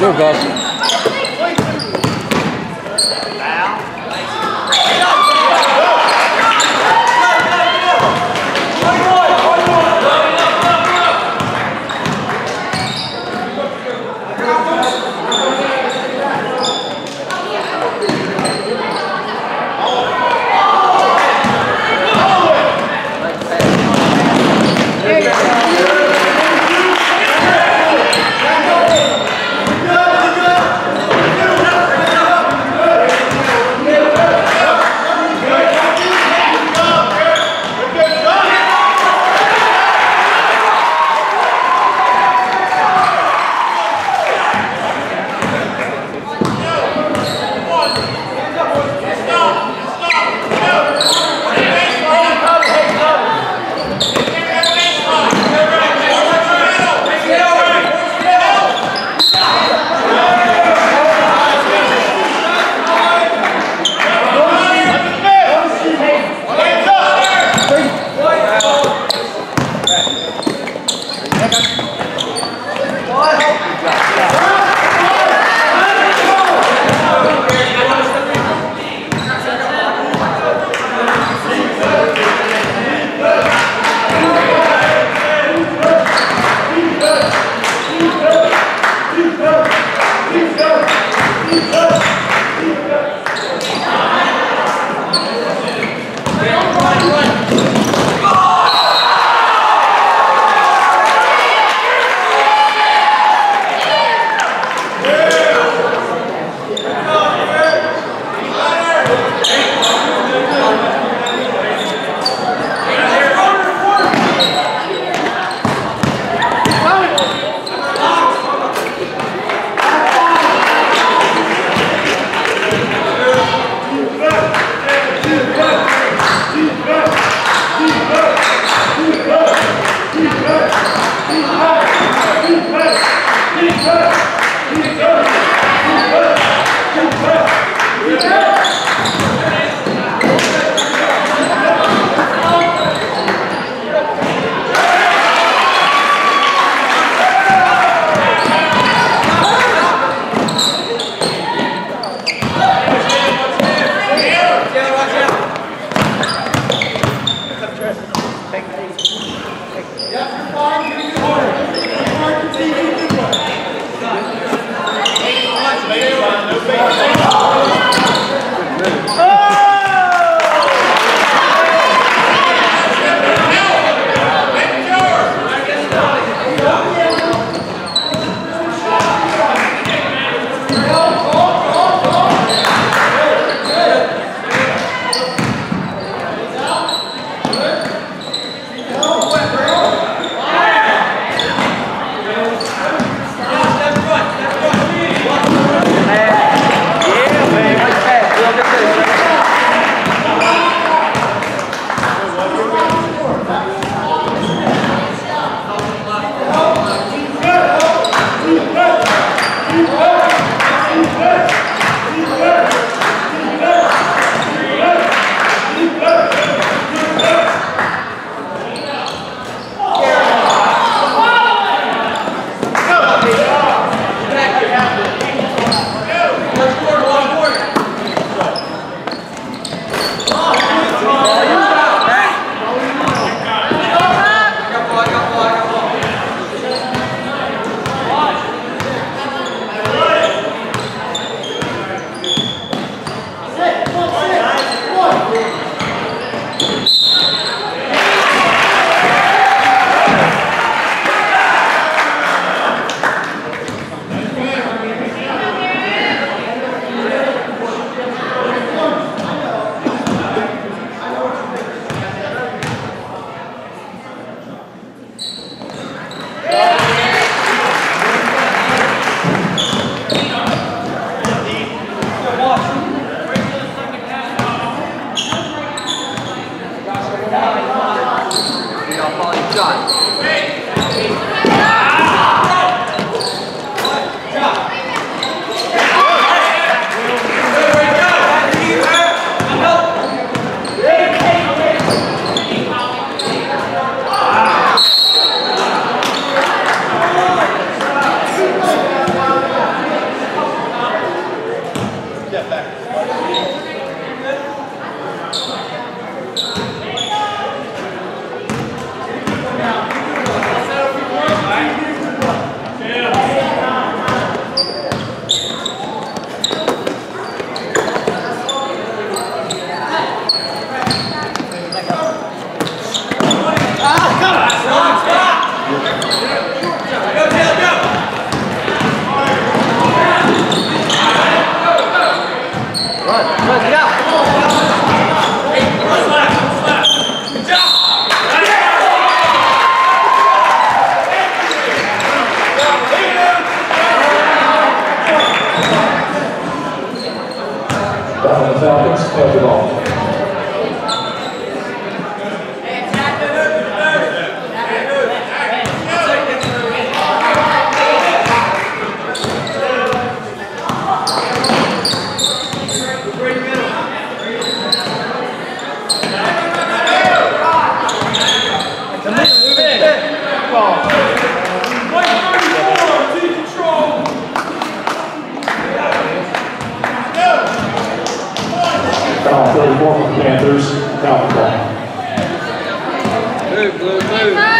Eu gosto. God. Celtics, play the ball. Foul 34 from Panthers. Foul ball. Move, blue, move.